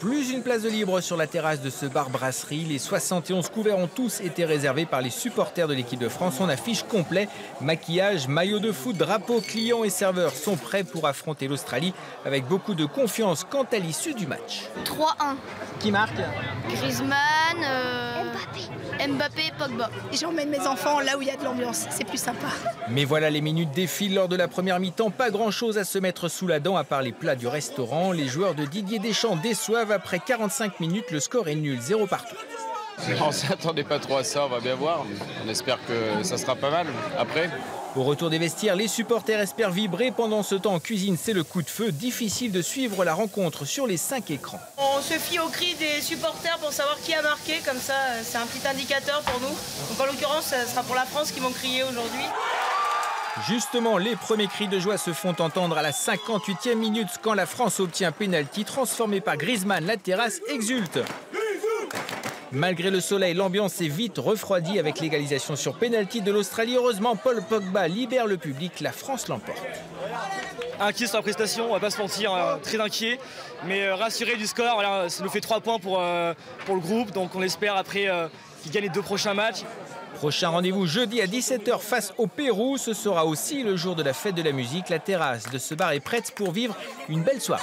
Plus une place de libre sur la terrasse de ce bar brasserie. Les 71 couverts ont tous été réservés par les supporters de l'équipe de France. On affiche complet. Maquillage, maillot de foot, drapeau, clients et serveurs sont prêts pour affronter l'Australie avec beaucoup de confiance quant à l'issue du match. 3-1. Qui marque? Griezmann, euh, Mbappé. Mbappé, Pogba. J'emmène mes enfants là où il y a de l'ambiance, c'est plus sympa. Mais voilà, les minutes défilent lors de la première mi-temps. Pas grand-chose à se mettre sous la dent à part les plats du restaurant. Les joueurs de Didier Deschamps déçoivent. Après 45 minutes, le score est nul, 0 partout. On s'attendait pas trop à ça, on va bien voir. On espère que ça sera pas mal après. Au retour des vestiaires, les supporters espèrent vibrer. Pendant ce temps, en cuisine, c'est le coup de feu. Difficile de suivre la rencontre sur les cinq écrans. On se fie au cri des supporters pour savoir qui a marqué. Comme ça, c'est un petit indicateur pour nous. Donc en l'occurrence, ça sera pour la France qui vont crier aujourd'hui. Justement, les premiers cris de joie se font entendre à la 58e minute quand la France obtient pénalty transformé par Griezmann. La terrasse exulte. Malgré le soleil, l'ambiance est vite refroidie avec l'égalisation sur pénalty de l'Australie. Heureusement, Paul Pogba libère le public. La France l'emporte. Inquiet sur la prestation, on va pas se mentir, euh, très inquiet, mais euh, rassuré du score. Voilà, ça nous fait 3 points pour, euh, pour le groupe, donc on espère après euh, qu'il gagne les deux prochains matchs. Prochain rendez-vous jeudi à 17h face au Pérou. Ce sera aussi le jour de la fête de la musique. La terrasse de ce bar est prête pour vivre une belle soirée.